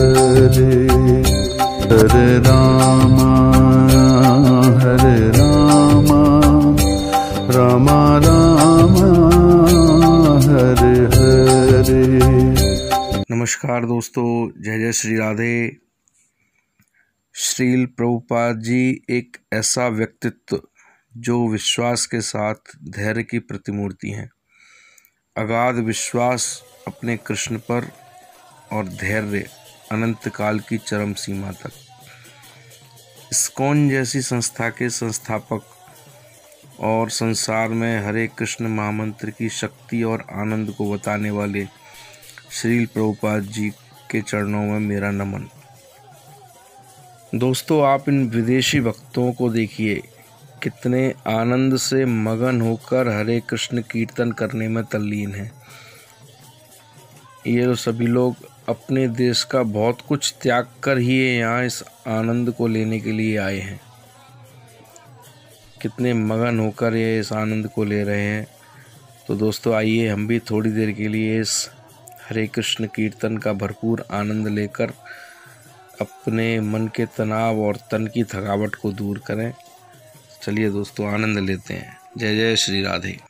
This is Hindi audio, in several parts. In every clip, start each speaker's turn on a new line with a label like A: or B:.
A: हरे हरे हरे हरे हरे। नमस्कार दोस्तों, जय जय श्री राधे। श्रील प्रभुपाद जी एक ऐसा व्यक्तित्व जो विश्वास के साथ धैर्य की प्रतिमूर्ति हैं। अगाध विश्वास अपने कृष्ण पर और धैर्य अनंत काल की चरम सीमा तक। इस्कॉन जैसी संस्था के संस्थापक और संसार में हरे कृष्ण महामंत्र की शक्ति और आनंद को बताने वाले श्रील प्रभुपाद जी के चरणों में मेरा नमन। दोस्तों, आप इन विदेशी भक्तों को देखिए, कितने आनंद से मगन होकर हरे कृष्ण कीर्तन करने में तल्लीन हैं। ये सभी लोग अपने देश का बहुत कुछ त्याग कर ही यहाँ इस आनंद को लेने के लिए आए हैं। कितने मगन होकर ये इस आनंद को ले रहे हैं। तो दोस्तों, आइए हम भी थोड़ी देर के लिए इस हरे कृष्ण कीर्तन का भरपूर आनंद लेकर अपने मन के तनाव और तन की थकावट को दूर करें। चलिए दोस्तों, आनंद लेते हैं। जय जय श्री राधे।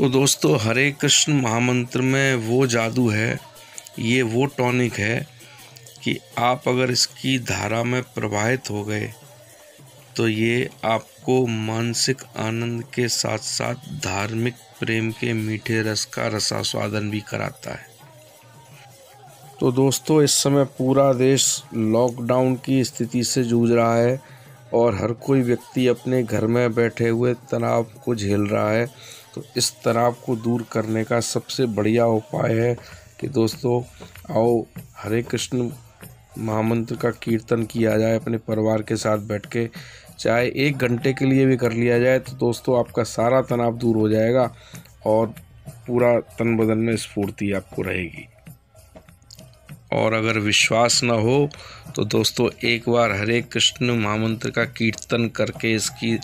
A: तो दोस्तों, हरे कृष्ण महामंत्र में वो जादू है, ये वो टॉनिक है कि आप अगर इसकी धारा में प्रवाहित हो गए तो ये आपको मानसिक आनंद के साथ साथ धार्मिक प्रेम के मीठे रस का रसास्वादन भी कराता है। तो दोस्तों, इस समय पूरा देश लॉकडाउन की स्थिति से जूझ रहा है और हर कोई व्यक्ति अपने घर में बैठे हुए तनाव को झेल रहा है। तो इस तनाव को दूर करने का सबसे बढ़िया उपाय है कि दोस्तों, आओ, हरे कृष्ण महामंत्र का कीर्तन किया जाए अपने परिवार के साथ बैठ के चाहे एक घंटे के लिए भी कर लिया जाए तो दोस्तों आपका सारा तनाव दूर हो जाएगा और पूरा तन बदन में स्फूर्ति आपको रहेगी। और अगर विश्वास न हो तो दोस्तों एक बार हरे कृष्ण महामंत्र का कीर्तन करके इसकी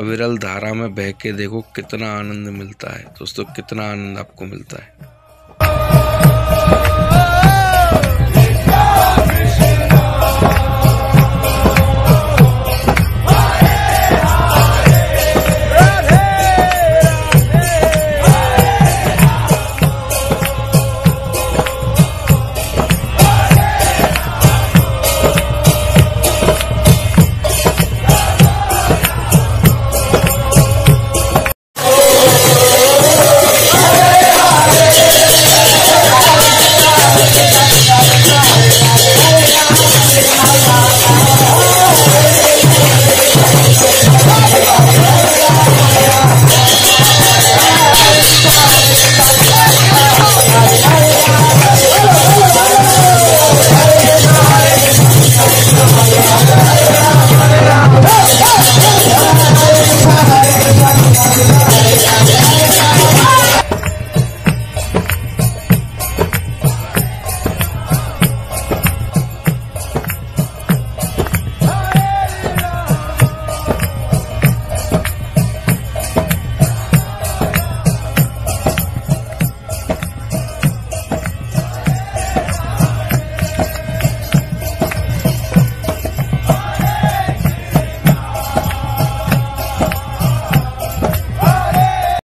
A: अविरल धारा में बह के देखो कितना आनंद मिलता है। दोस्तों, कितना आनंद आपको मिलता है।